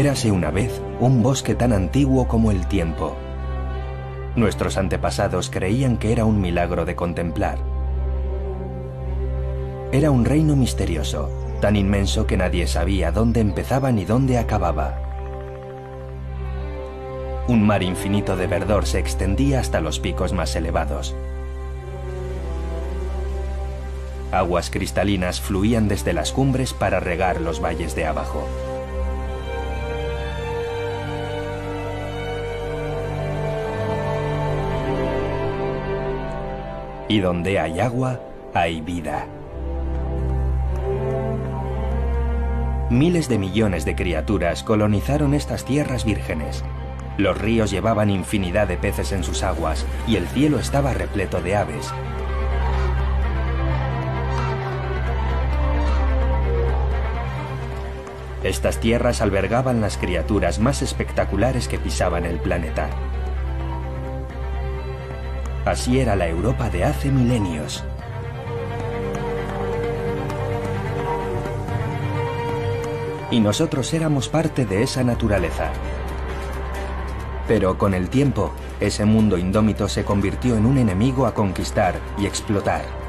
Érase una vez un bosque tan antiguo como el tiempo. Nuestros antepasados creían que era un milagro de contemplar. Era un reino misterioso, tan inmenso que nadie sabía dónde empezaba ni dónde acababa. Un mar infinito de verdor se extendía hasta los picos más elevados. Aguas cristalinas fluían desde las cumbres para regar los valles de abajo. Y donde hay agua, hay vida. Miles de millones de criaturas colonizaron estas tierras vírgenes. Los ríos llevaban infinidad de peces en sus aguas y el cielo estaba repleto de aves. Estas tierras albergaban las criaturas más espectaculares que pisaban el planeta. Así era la Europa de hace milenios. Y nosotros éramos parte de esa naturaleza. Pero con el tiempo, ese mundo indómito se convirtió en un enemigo a conquistar y explotar.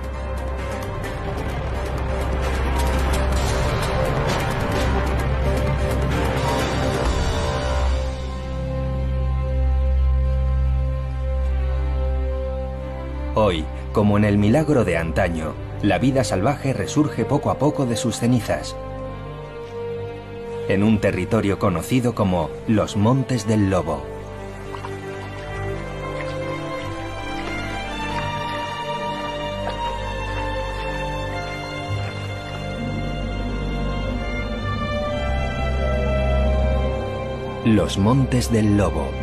Como en el milagro de antaño, la vida salvaje resurge poco a poco de sus cenizas. En un territorio conocido como los Montes del Lobo. Los Montes del Lobo.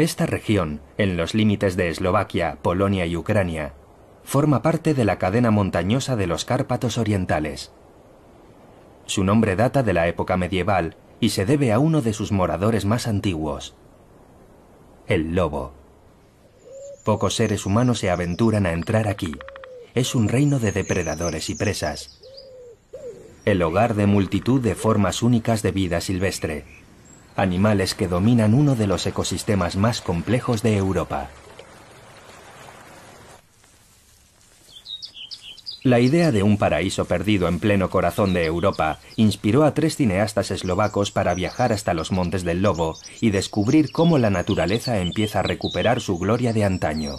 Esta región, en los límites de Eslovaquia, Polonia y Ucrania, forma parte de la cadena montañosa de los Cárpatos Orientales. Su nombre data de la época medieval y se debe a uno de sus moradores más antiguos, el lobo. Pocos seres humanos se aventuran a entrar aquí. Es un reino de depredadores y presas. El hogar de multitud de formas únicas de vida silvestre, animales que dominan uno de los ecosistemas más complejos de Europa. La idea de un paraíso perdido en pleno corazón de Europa inspiró a tres cineastas eslovacos para viajar hasta los Montes del Lobo y descubrir cómo la naturaleza empieza a recuperar su gloria de antaño.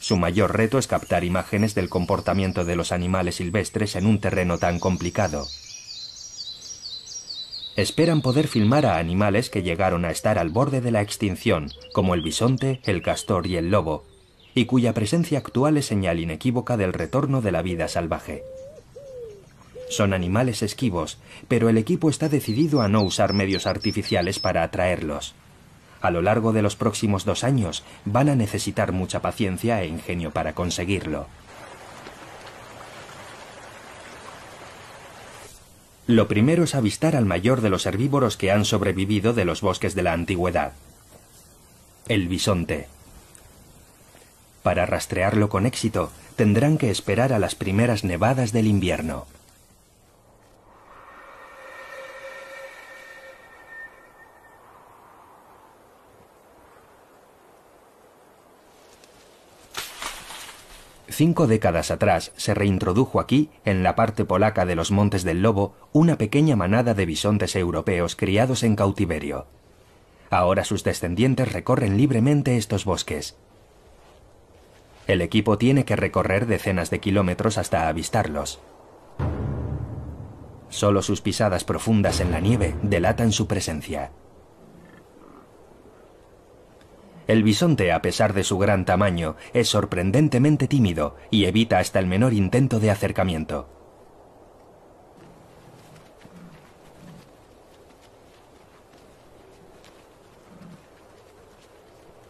Su mayor reto es captar imágenes del comportamiento de los animales silvestres en un terreno tan complicado. Esperan poder filmar a animales que llegaron a estar al borde de la extinción, como el bisonte, el castor y el lobo, y cuya presencia actual es señal inequívoca del retorno de la vida salvaje. Son animales esquivos, pero el equipo está decidido a no usar medios artificiales para atraerlos. A lo largo de los próximos dos años van a necesitar mucha paciencia e ingenio para conseguirlo. Lo primero es avistar al mayor de los herbívoros que han sobrevivido de los bosques de la antigüedad. El bisonte. Para rastrearlo con éxito, tendrán que esperar a las primeras nevadas del invierno. Cinco décadas atrás se reintrodujo aquí, en la parte polaca de los Montes del Lobo, una pequeña manada de bisontes europeos criados en cautiverio. Ahora sus descendientes recorren libremente estos bosques. El equipo tiene que recorrer decenas de kilómetros hasta avistarlos. Solo sus pisadas profundas en la nieve delatan su presencia. El bisonte, a pesar de su gran tamaño, es sorprendentemente tímido y evita hasta el menor intento de acercamiento.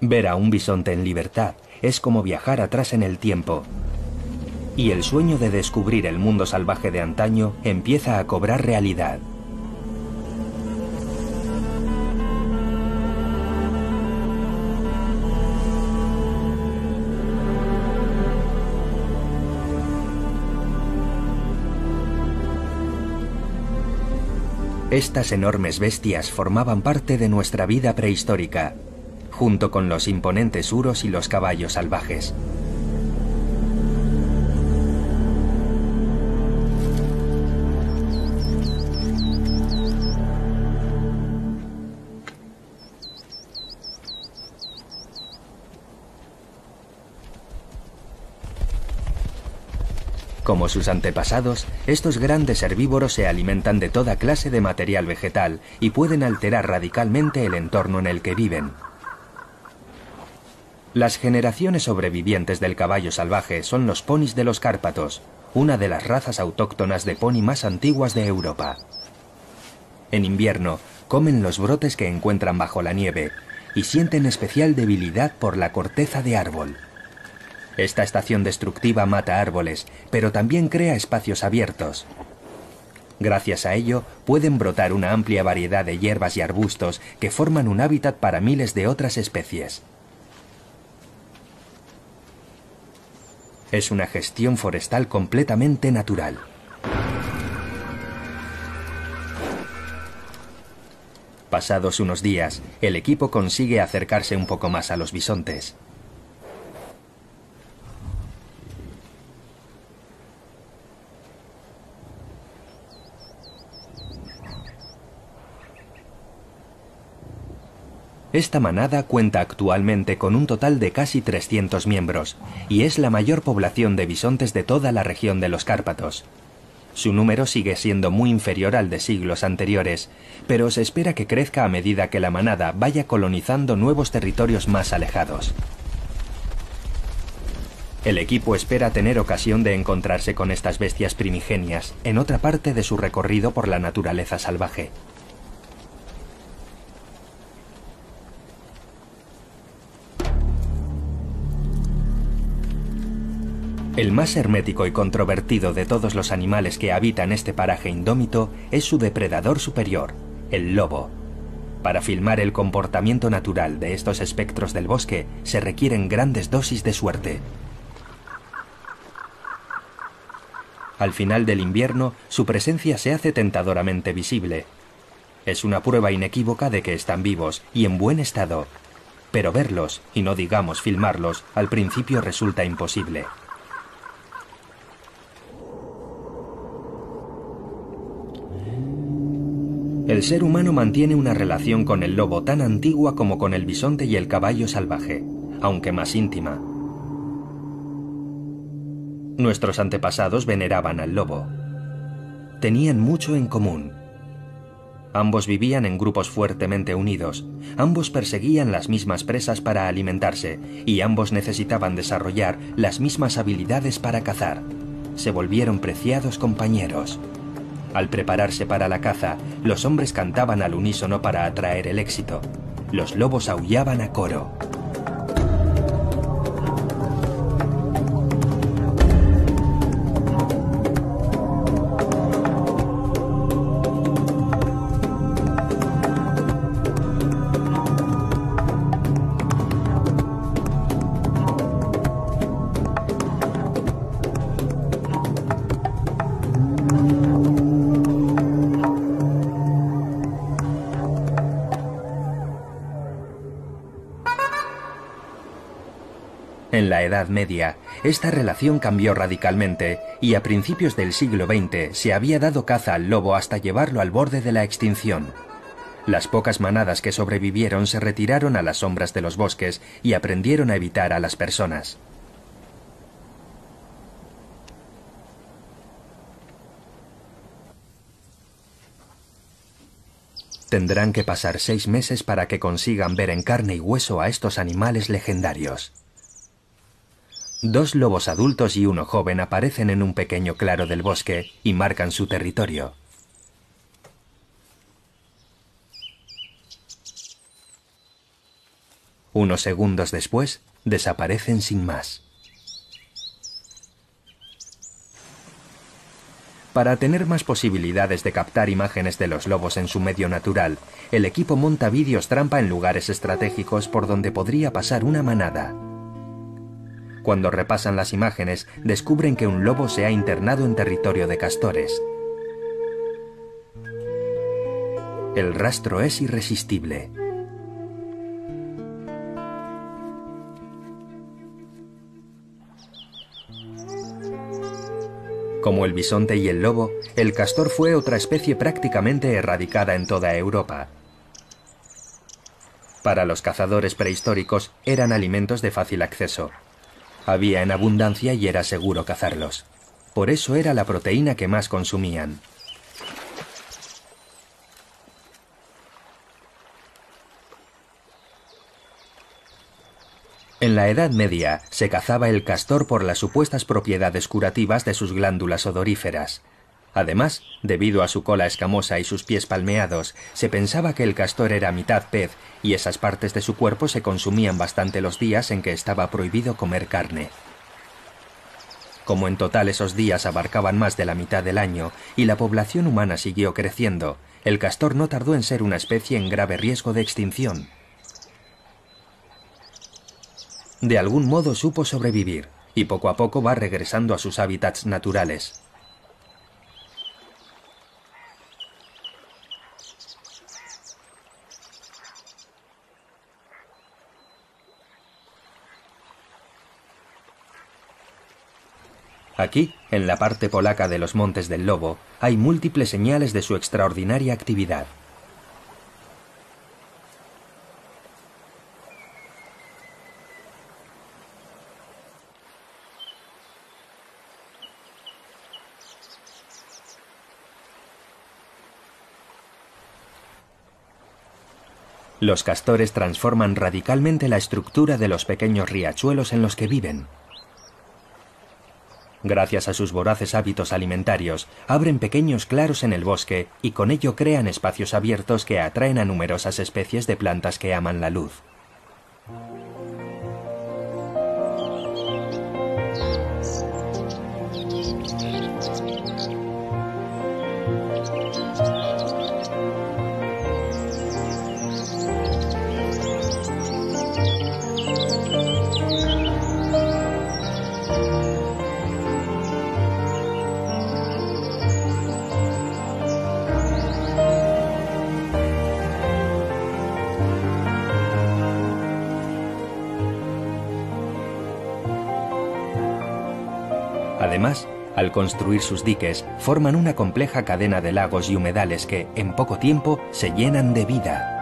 Ver a un bisonte en libertad es como viajar atrás en el tiempo. Y el sueño de descubrir el mundo salvaje de antaño empieza a cobrar realidad. Estas enormes bestias formaban parte de nuestra vida prehistórica, junto con los imponentes uros y los caballos salvajes. Como sus antepasados, estos grandes herbívoros se alimentan de toda clase de material vegetal y pueden alterar radicalmente el entorno en el que viven. Las generaciones sobrevivientes del caballo salvaje son los ponis de los Cárpatos, una de las razas autóctonas de pony más antiguas de Europa. En invierno, comen los brotes que encuentran bajo la nieve y sienten especial debilidad por la corteza de árbol. Esta estación destructiva mata árboles, pero también crea espacios abiertos. Gracias a ello, pueden brotar una amplia variedad de hierbas y arbustos que forman un hábitat para miles de otras especies. Es una gestión forestal completamente natural. Pasados unos días, el equipo consigue acercarse un poco más a los bisontes. Esta manada cuenta actualmente con un total de casi 300 miembros y es la mayor población de bisontes de toda la región de los Cárpatos. Su número sigue siendo muy inferior al de siglos anteriores, pero se espera que crezca a medida que la manada vaya colonizando nuevos territorios más alejados. El equipo espera tener ocasión de encontrarse con estas bestias primigenias en otra parte de su recorrido por la naturaleza salvaje. El más hermético y controvertido de todos los animales que habitan este paraje indómito es su depredador superior, el lobo. Para filmar el comportamiento natural de estos espectros del bosque se requieren grandes dosis de suerte. Al final del invierno, su presencia se hace tentadoramente visible. Es una prueba inequívoca de que están vivos y en buen estado, pero verlos, y no digamos filmarlos, al principio resulta imposible. El ser humano mantiene una relación con el lobo tan antigua como con el bisonte y el caballo salvaje, aunque más íntima. Nuestros antepasados veneraban al lobo. Tenían mucho en común. Ambos vivían en grupos fuertemente unidos, ambos perseguían las mismas presas para alimentarse y ambos necesitaban desarrollar las mismas habilidades para cazar. Se volvieron preciados compañeros. Al prepararse para la caza, los hombres cantaban al unísono para atraer el éxito. Los lobos aullaban a coro. En la Edad Media, esta relación cambió radicalmente y a principios del siglo XX se había dado caza al lobo hasta llevarlo al borde de la extinción. Las pocas manadas que sobrevivieron se retiraron a las sombras de los bosques y aprendieron a evitar a las personas. Tendrán que pasar seis meses para que consigan ver en carne y hueso a estos animales legendarios. Dos lobos adultos y uno joven aparecen en un pequeño claro del bosque y marcan su territorio. Unos segundos después, desaparecen sin más. Para tener más posibilidades de captar imágenes de los lobos en su medio natural, el equipo monta vídeos trampa en lugares estratégicos por donde podría pasar una manada. Cuando repasan las imágenes, descubren que un lobo se ha internado en territorio de castores. El rastro es irresistible. Como el bisonte y el lobo, el castor fue otra especie prácticamente erradicada en toda Europa. Para los cazadores prehistóricos eran alimentos de fácil acceso. Había en abundancia y era seguro cazarlos. Por eso era la proteína que más consumían. En la Edad Media se cazaba el castor por las supuestas propiedades curativas de sus glándulas odoríferas. Además, debido a su cola escamosa y sus pies palmeados, se pensaba que el castor era mitad pez y esas partes de su cuerpo se consumían bastante los días en que estaba prohibido comer carne. Como en total esos días abarcaban más de la mitad del año y la población humana siguió creciendo, el castor no tardó en ser una especie en grave riesgo de extinción. De algún modo supo sobrevivir, y poco a poco va regresando a sus hábitats naturales. Aquí, en la parte polaca de los Montes del Lobo, hay múltiples señales de su extraordinaria actividad. Los castores transforman radicalmente la estructura de los pequeños riachuelos en los que viven. Gracias a sus voraces hábitos alimentarios, abren pequeños claros en el bosque y con ello crean espacios abiertos que atraen a numerosas especies de plantas que aman la luz. Construir sus diques, forman una compleja cadena de lagos y humedales que, en poco tiempo, se llenan de vida.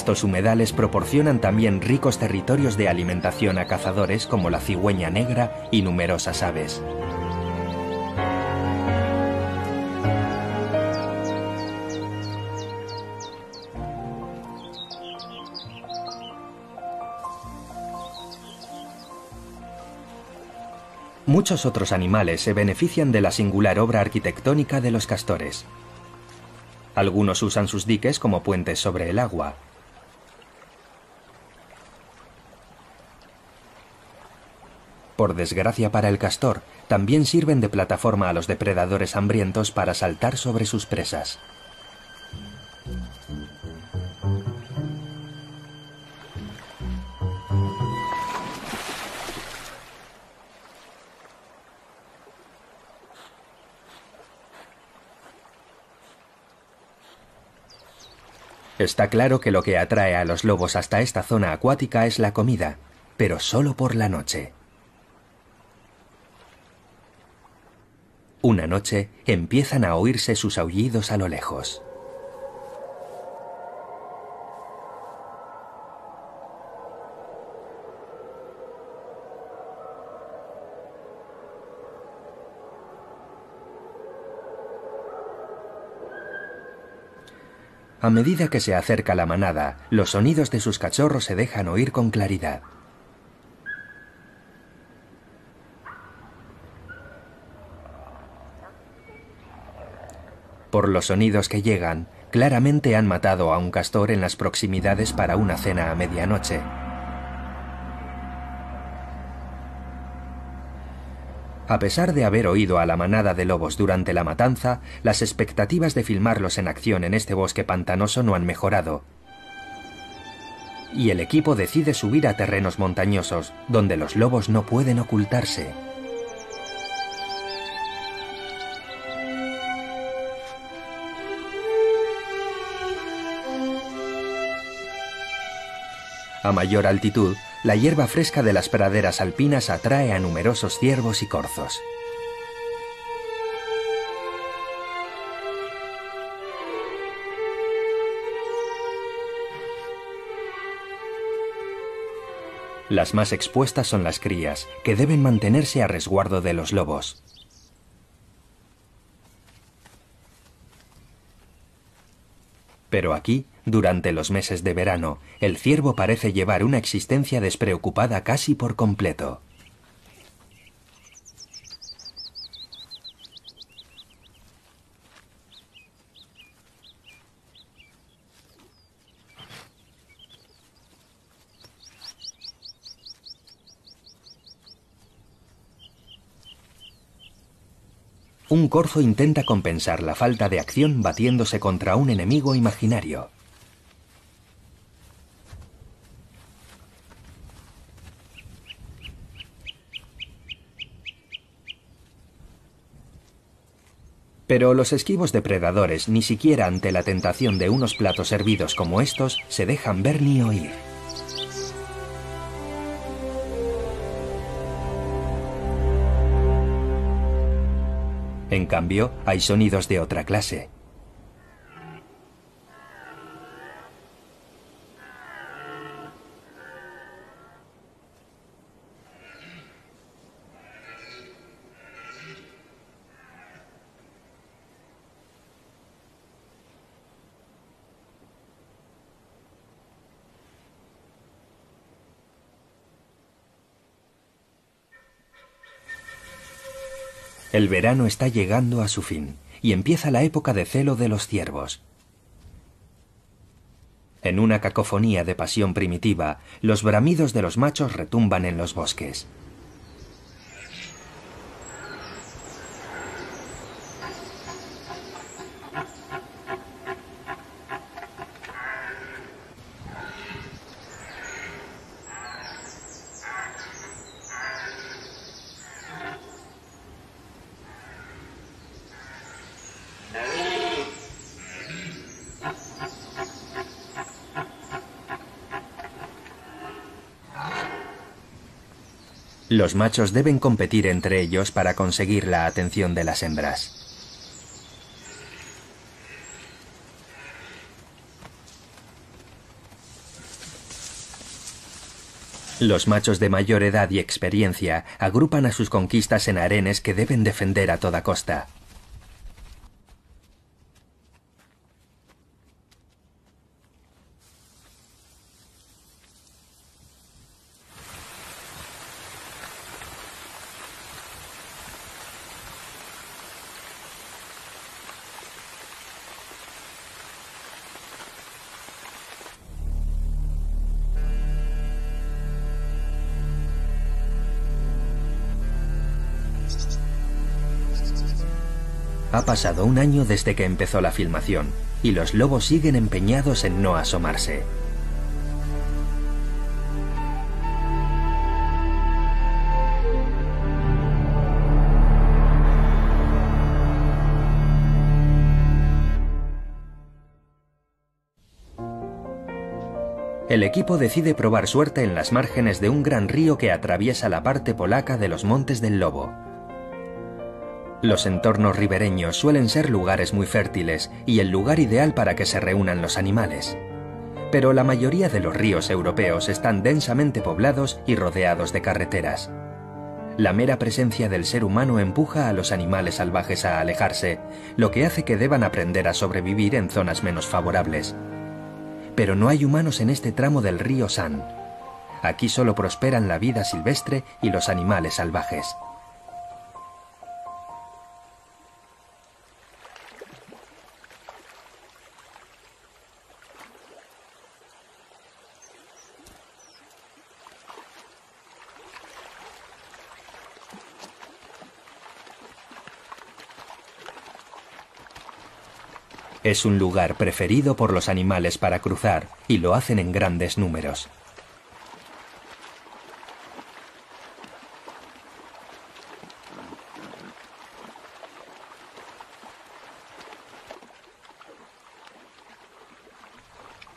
Estos humedales proporcionan también ricos territorios de alimentación a cazadores como la cigüeña negra y numerosas aves. Muchos otros animales se benefician de la singular obra arquitectónica de los castores. Algunos usan sus diques como puentes sobre el agua, Por desgracia para el castor, también sirven de plataforma a los depredadores hambrientos para saltar sobre sus presas. Está claro que lo que atrae a los lobos hasta esta zona acuática es la comida, pero solo por la noche. Una noche empiezan a oírse sus aullidos a lo lejos. A medida que se acerca la manada, los sonidos de sus cachorros se dejan oír con claridad. Por los sonidos que llegan, claramente han matado a un castor en las proximidades para una cena a medianoche. A pesar de haber oído a la manada de lobos durante la matanza, las expectativas de filmarlos en acción en este bosque pantanoso no han mejorado. Y el equipo decide subir a terrenos montañosos, donde los lobos no pueden ocultarse. A mayor altitud, la hierba fresca de las praderas alpinas atrae a numerosos ciervos y corzos. Las más expuestas son las crías, que deben mantenerse a resguardo de los lobos. Pero aquí, durante los meses de verano, el ciervo parece llevar una existencia despreocupada casi por completo. Un corzo intenta compensar la falta de acción batiéndose contra un enemigo imaginario. Pero los esquivos depredadores, ni siquiera ante la tentación de unos platos servidos como estos, se dejan ver ni oír. Cambio, hay sonidos de otra clase. El verano está llegando a su fin y empieza la época de celo de los ciervos. En una cacofonía de pasión primitiva, los bramidos de los machos retumban en los bosques. Los machos deben competir entre ellos para conseguir la atención de las hembras. Los machos de mayor edad y experiencia agrupan a sus conquistas en arenes que deben defender a toda costa. Ha pasado un año desde que empezó la filmación, y los lobos siguen empeñados en no asomarse. El equipo decide probar suerte en las márgenes de un gran río que atraviesa la parte polaca de los Montes del Lobo, los entornos ribereños suelen ser lugares muy fértiles y el lugar ideal para que se reúnan los animales. Pero la mayoría de los ríos europeos están densamente poblados y rodeados de carreteras. la mera presencia del ser humano empuja a los animales salvajes a alejarse, lo que hace que deban aprender a sobrevivir en zonas menos favorables. Pero no hay humanos en este tramo del río San. Aquí solo prosperan la vida silvestre y los animales salvajes. Es un lugar preferido por los animales para cruzar y lo hacen en grandes números.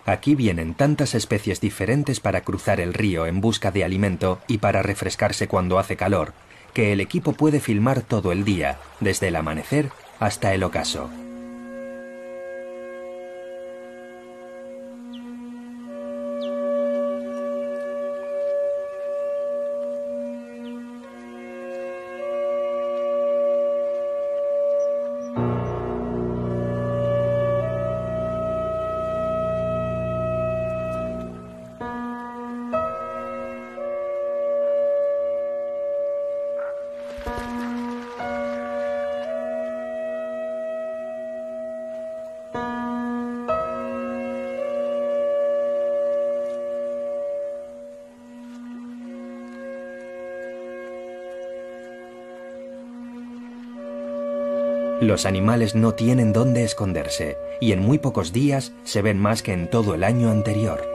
Aquí vienen tantas especies diferentes para cruzar el río en busca de alimento y para refrescarse cuando hace calor, que el equipo puede filmar todo el día, desde el amanecer hasta el ocaso. Los animales no tienen dónde esconderse y en muy pocos días se ven más que en todo el año anterior.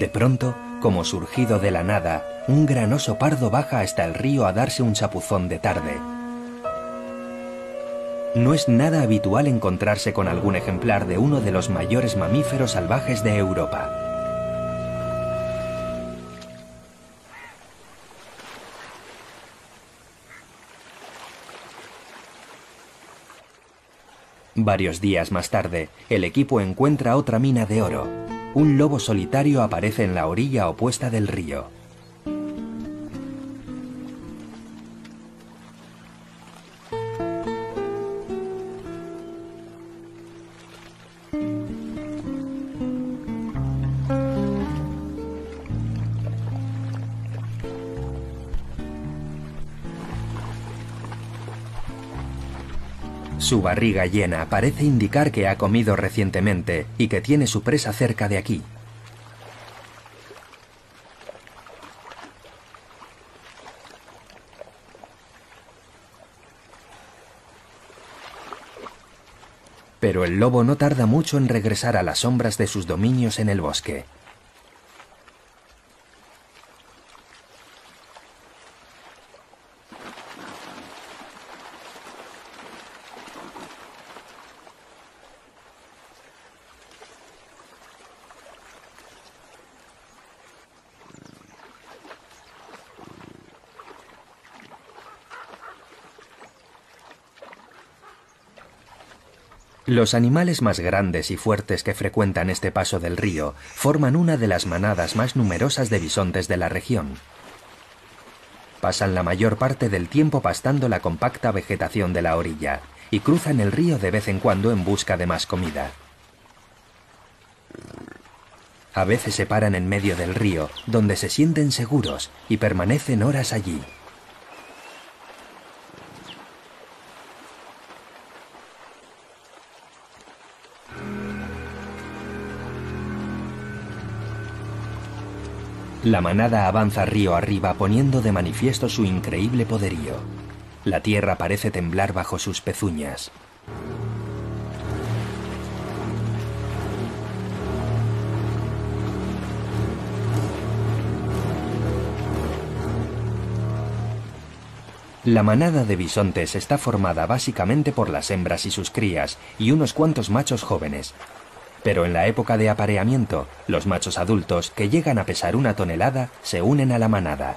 De pronto, como surgido de la nada, un granoso pardo baja hasta el río a darse un chapuzón de tarde. No es nada habitual encontrarse con algún ejemplar de uno de los mayores mamíferos salvajes de Europa. Varios días más tarde, el equipo encuentra otra mina de oro, un lobo solitario aparece en la orilla opuesta del río. Su barriga llena parece indicar que ha comido recientemente y que tiene su presa cerca de aquí. Pero el lobo no tarda mucho en regresar a las sombras de sus dominios en el bosque. Los animales más grandes y fuertes que frecuentan este paso del río forman una de las manadas más numerosas de bisontes de la región. Pasan la mayor parte del tiempo pastando la compacta vegetación de la orilla y cruzan el río de vez en cuando en busca de más comida. A veces se paran en medio del río, donde se sienten seguros y permanecen horas allí. La manada avanza río arriba poniendo de manifiesto su increíble poderío. La tierra parece temblar bajo sus pezuñas. La manada de bisontes está formada básicamente por las hembras y sus crías y unos cuantos machos jóvenes, pero en la época de apareamiento, los machos adultos, que llegan a pesar una tonelada, se unen a la manada.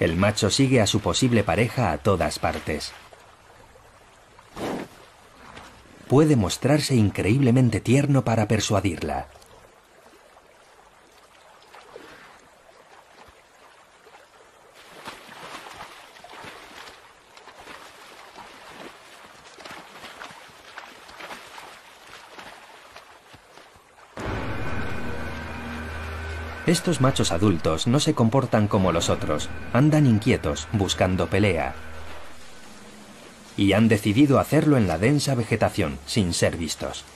El macho sigue a su posible pareja a todas partes. Puede mostrarse increíblemente tierno para persuadirla. Estos machos adultos no se comportan como los otros, andan inquietos, buscando pelea. Y han decidido hacerlo en la densa vegetación, sin ser vistos.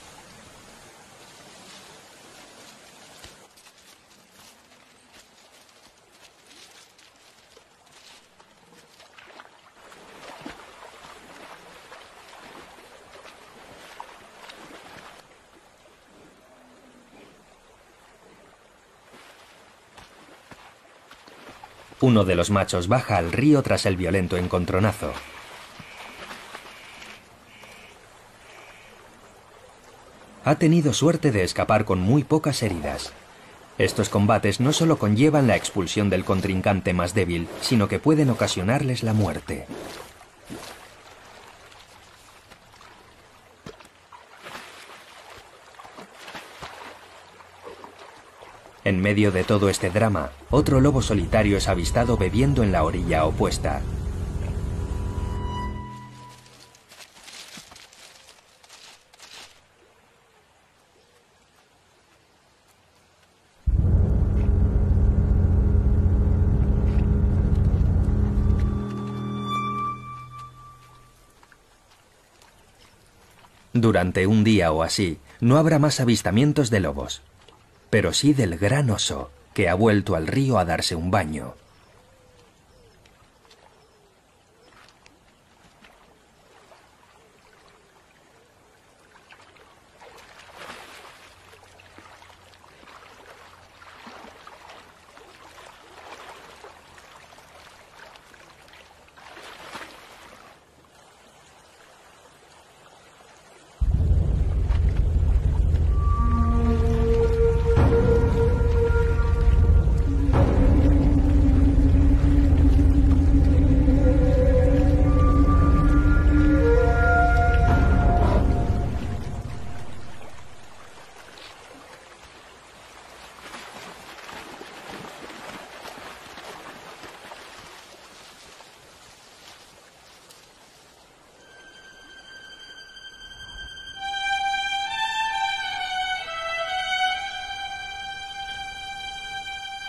Uno de los machos baja al río tras el violento encontronazo. Ha tenido suerte de escapar con muy pocas heridas. Estos combates no solo conllevan la expulsión del contrincante más débil, sino que pueden ocasionarles la muerte. En medio de todo este drama, otro lobo solitario es avistado bebiendo en la orilla opuesta. Durante un día o así, no habrá más avistamientos de lobos pero sí del gran oso, que ha vuelto al río a darse un baño.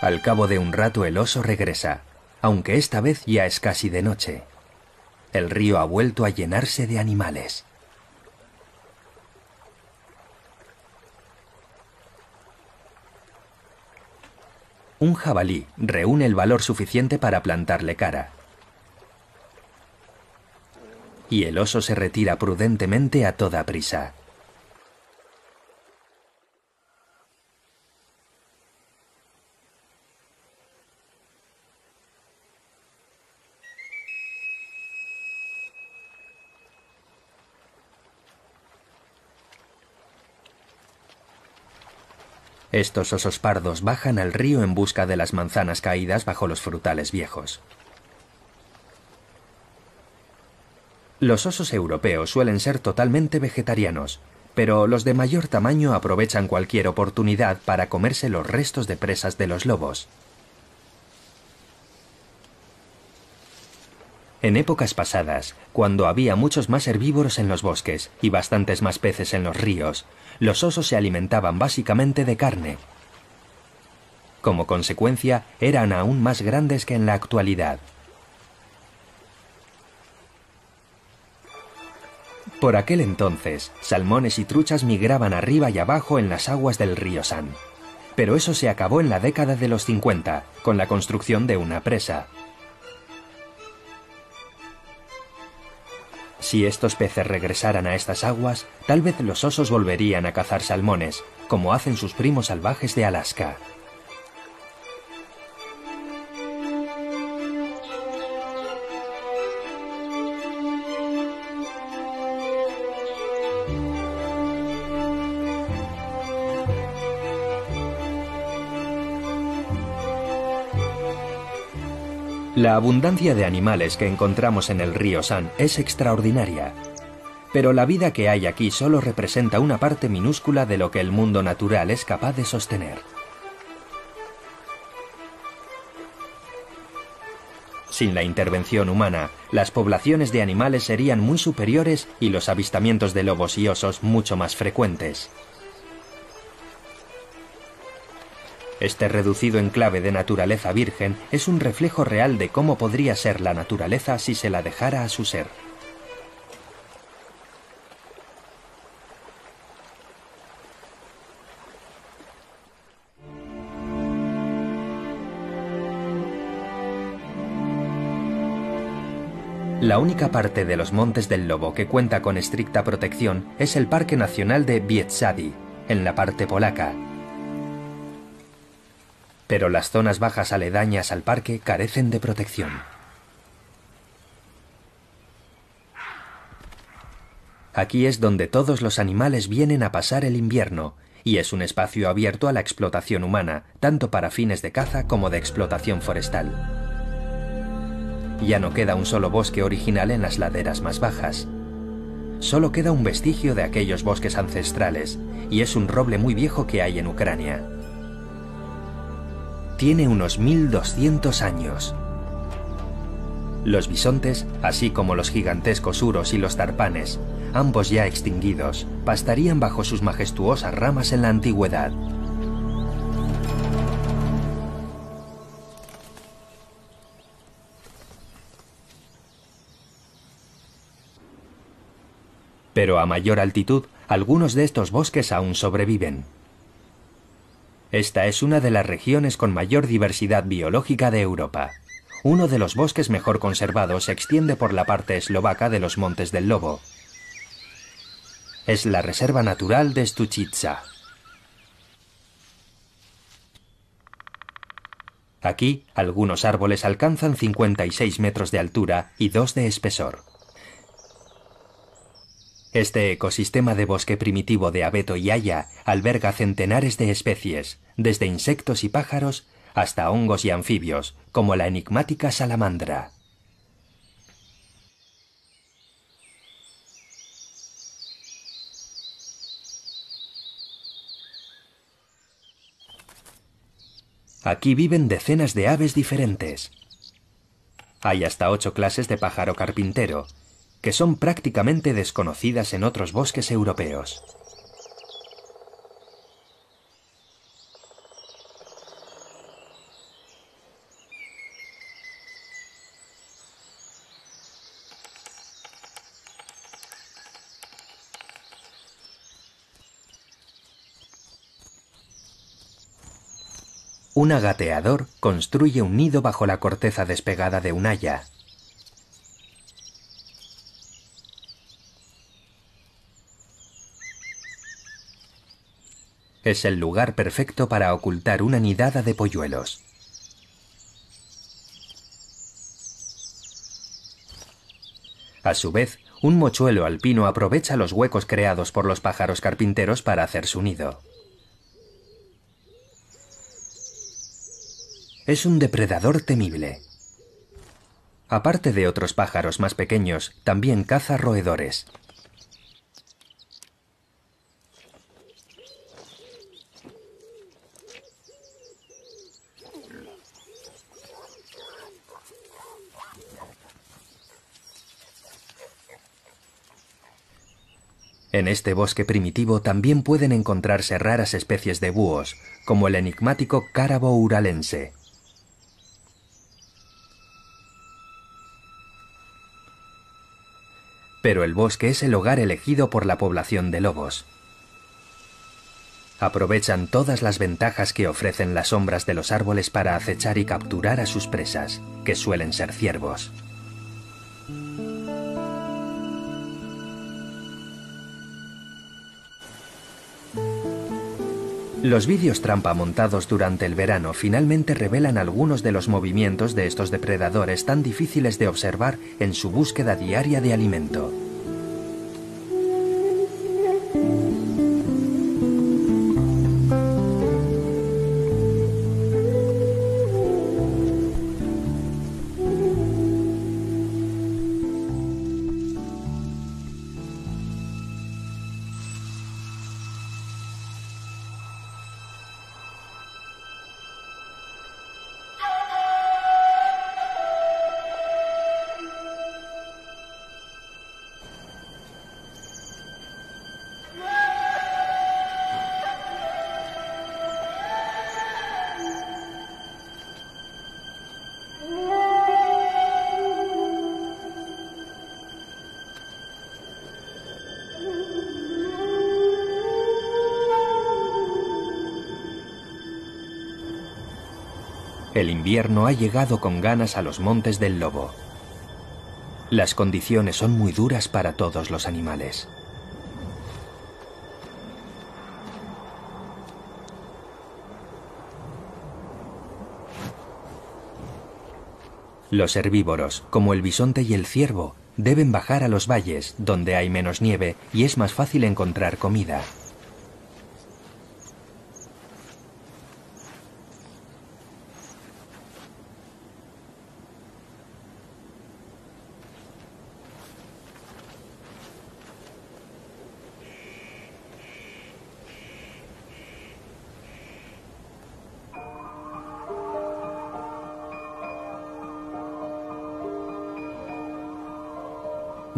Al cabo de un rato el oso regresa, aunque esta vez ya es casi de noche. El río ha vuelto a llenarse de animales. Un jabalí reúne el valor suficiente para plantarle cara. Y el oso se retira prudentemente a toda prisa. Estos osos pardos bajan al río en busca de las manzanas caídas bajo los frutales viejos. Los osos europeos suelen ser totalmente vegetarianos, pero los de mayor tamaño aprovechan cualquier oportunidad para comerse los restos de presas de los lobos. En épocas pasadas, cuando había muchos más herbívoros en los bosques y bastantes más peces en los ríos, los osos se alimentaban básicamente de carne. Como consecuencia, eran aún más grandes que en la actualidad. Por aquel entonces, salmones y truchas migraban arriba y abajo en las aguas del río San. Pero eso se acabó en la década de los 50, con la construcción de una presa. Si estos peces regresaran a estas aguas, tal vez los osos volverían a cazar salmones, como hacen sus primos salvajes de Alaska. La abundancia de animales que encontramos en el río San es extraordinaria, pero la vida que hay aquí solo representa una parte minúscula de lo que el mundo natural es capaz de sostener. Sin la intervención humana, las poblaciones de animales serían muy superiores y los avistamientos de lobos y osos mucho más frecuentes. Este reducido enclave de naturaleza virgen es un reflejo real de cómo podría ser la naturaleza si se la dejara a su ser. La única parte de los Montes del Lobo que cuenta con estricta protección es el Parque Nacional de Bieszady, en la parte polaca, pero las zonas bajas aledañas al parque carecen de protección. Aquí es donde todos los animales vienen a pasar el invierno, y es un espacio abierto a la explotación humana, tanto para fines de caza como de explotación forestal. Ya no queda un solo bosque original en las laderas más bajas. Solo queda un vestigio de aquellos bosques ancestrales, y es un roble muy viejo que hay en Ucrania tiene unos 1200 años. Los bisontes, así como los gigantescos uros y los tarpanes, ambos ya extinguidos, pastarían bajo sus majestuosas ramas en la antigüedad. Pero a mayor altitud, algunos de estos bosques aún sobreviven. Esta es una de las regiones con mayor diversidad biológica de Europa. Uno de los bosques mejor conservados se extiende por la parte eslovaca de los Montes del Lobo. Es la Reserva Natural de Stuchica. Aquí, algunos árboles alcanzan 56 metros de altura y 2 de espesor. Este ecosistema de bosque primitivo de abeto y haya alberga centenares de especies, desde insectos y pájaros hasta hongos y anfibios, como la enigmática salamandra. Aquí viven decenas de aves diferentes. Hay hasta ocho clases de pájaro carpintero, que son prácticamente desconocidas en otros bosques europeos. Un agateador construye un nido bajo la corteza despegada de un haya. Es el lugar perfecto para ocultar una nidada de polluelos. A su vez, un mochuelo alpino aprovecha los huecos creados por los pájaros carpinteros para hacer su nido. Es un depredador temible. Aparte de otros pájaros más pequeños, también caza roedores. En este bosque primitivo también pueden encontrarse raras especies de búhos, como el enigmático cárabo uralense. Pero el bosque es el hogar elegido por la población de lobos. Aprovechan todas las ventajas que ofrecen las sombras de los árboles para acechar y capturar a sus presas, que suelen ser ciervos. Los vídeos trampa montados durante el verano finalmente revelan algunos de los movimientos de estos depredadores tan difíciles de observar en su búsqueda diaria de alimento. El invierno ha llegado con ganas a los montes del lobo. Las condiciones son muy duras para todos los animales. Los herbívoros, como el bisonte y el ciervo, deben bajar a los valles, donde hay menos nieve y es más fácil encontrar comida.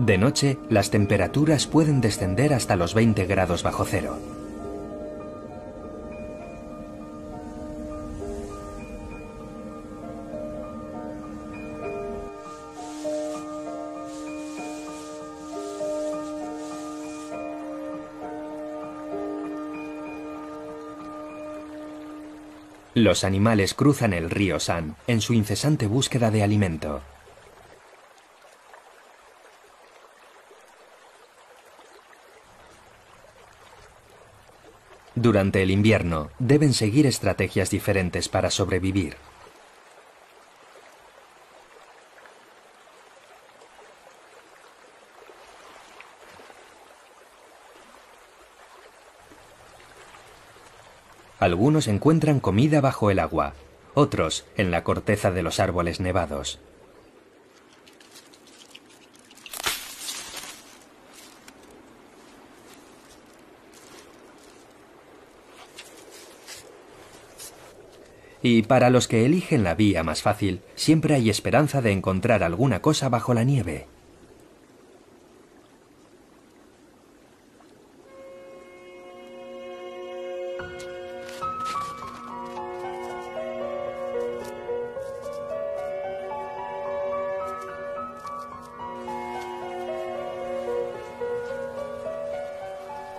De noche, las temperaturas pueden descender hasta los 20 grados bajo cero. Los animales cruzan el río San en su incesante búsqueda de alimento. Durante el invierno deben seguir estrategias diferentes para sobrevivir. Algunos encuentran comida bajo el agua, otros en la corteza de los árboles nevados. Y para los que eligen la vía más fácil, siempre hay esperanza de encontrar alguna cosa bajo la nieve.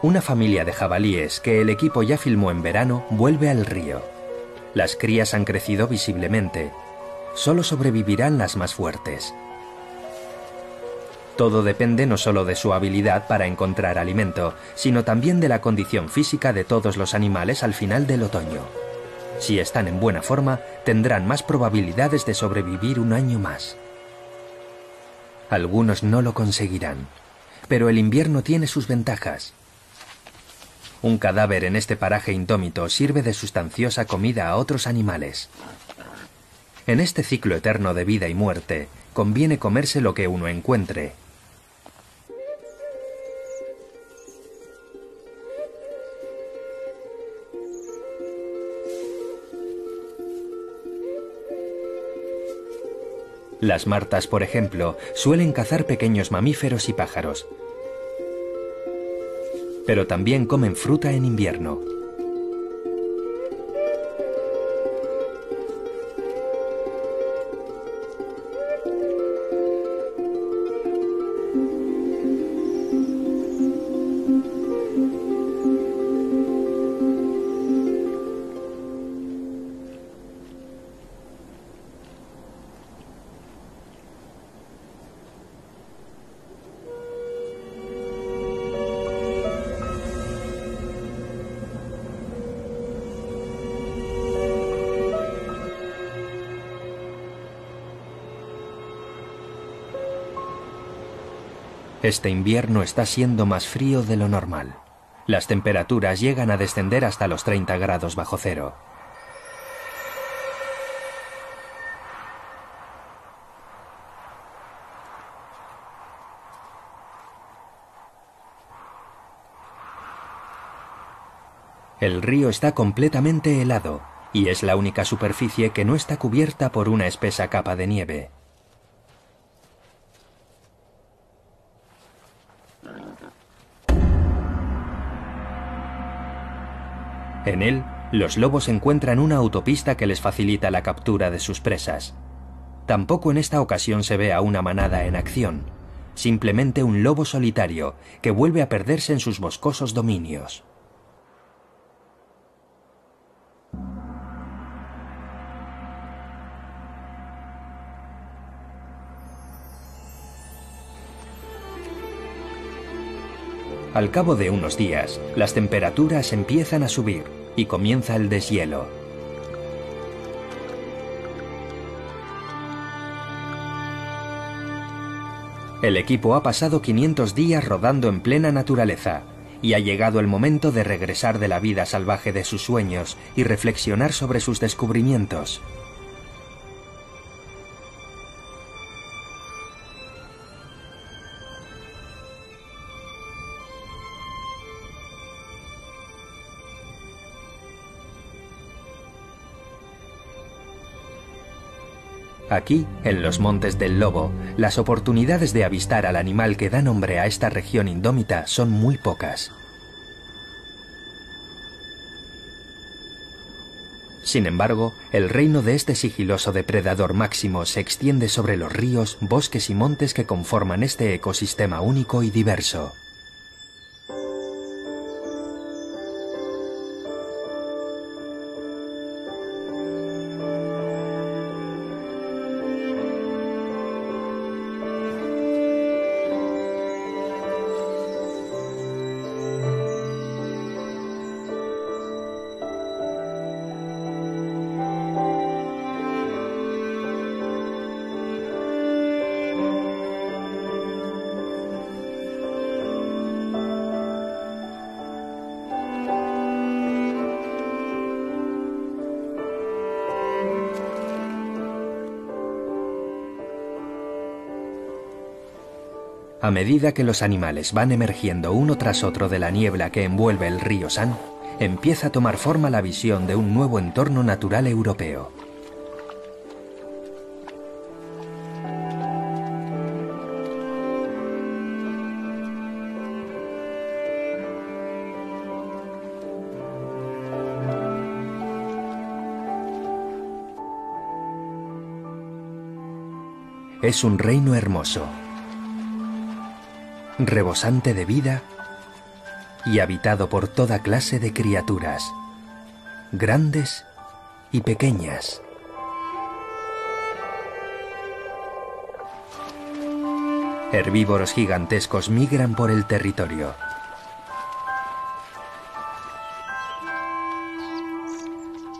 Una familia de jabalíes que el equipo ya filmó en verano vuelve al río. Las crías han crecido visiblemente. Solo sobrevivirán las más fuertes. Todo depende no solo de su habilidad para encontrar alimento, sino también de la condición física de todos los animales al final del otoño. Si están en buena forma, tendrán más probabilidades de sobrevivir un año más. Algunos no lo conseguirán, pero el invierno tiene sus ventajas. Un cadáver en este paraje indómito sirve de sustanciosa comida a otros animales. En este ciclo eterno de vida y muerte, conviene comerse lo que uno encuentre. Las martas, por ejemplo, suelen cazar pequeños mamíferos y pájaros, pero también comen fruta en invierno. Este invierno está siendo más frío de lo normal. Las temperaturas llegan a descender hasta los 30 grados bajo cero. El río está completamente helado y es la única superficie que no está cubierta por una espesa capa de nieve. En él, los lobos encuentran una autopista que les facilita la captura de sus presas. Tampoco en esta ocasión se ve a una manada en acción, simplemente un lobo solitario que vuelve a perderse en sus boscosos dominios. Al cabo de unos días, las temperaturas empiezan a subir y comienza el deshielo. El equipo ha pasado 500 días rodando en plena naturaleza y ha llegado el momento de regresar de la vida salvaje de sus sueños y reflexionar sobre sus descubrimientos. Aquí, en los Montes del Lobo, las oportunidades de avistar al animal que da nombre a esta región indómita son muy pocas. Sin embargo, el reino de este sigiloso depredador máximo se extiende sobre los ríos, bosques y montes que conforman este ecosistema único y diverso. A medida que los animales van emergiendo uno tras otro de la niebla que envuelve el río San, empieza a tomar forma la visión de un nuevo entorno natural europeo. Es un reino hermoso, rebosante de vida y habitado por toda clase de criaturas, grandes y pequeñas. Herbívoros gigantescos migran por el territorio.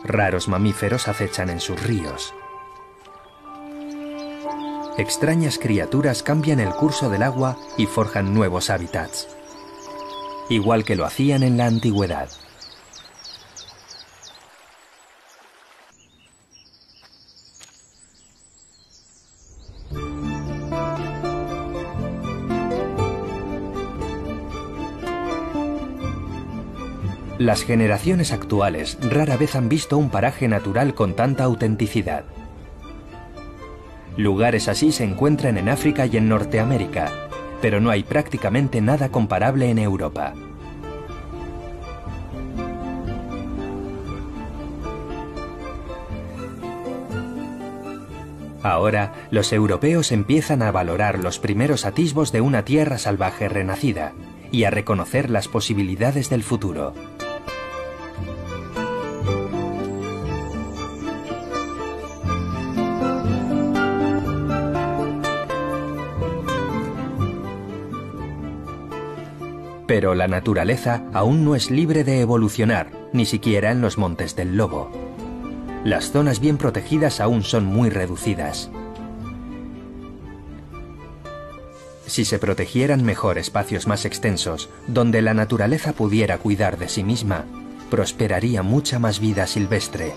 Raros mamíferos acechan en sus ríos extrañas criaturas cambian el curso del agua y forjan nuevos hábitats, igual que lo hacían en la antigüedad. Las generaciones actuales rara vez han visto un paraje natural con tanta autenticidad. Lugares así se encuentran en África y en Norteamérica, pero no hay prácticamente nada comparable en Europa. Ahora, los europeos empiezan a valorar los primeros atisbos de una tierra salvaje renacida y a reconocer las posibilidades del futuro. Pero la naturaleza aún no es libre de evolucionar, ni siquiera en los montes del lobo. Las zonas bien protegidas aún son muy reducidas. Si se protegieran mejor espacios más extensos, donde la naturaleza pudiera cuidar de sí misma, prosperaría mucha más vida silvestre.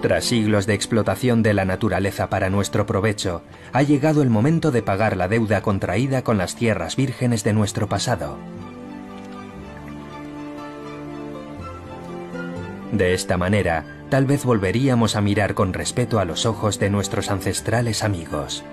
Tras siglos de explotación de la naturaleza para nuestro provecho, ha llegado el momento de pagar la deuda contraída con las tierras vírgenes de nuestro pasado. De esta manera, tal vez volveríamos a mirar con respeto a los ojos de nuestros ancestrales amigos.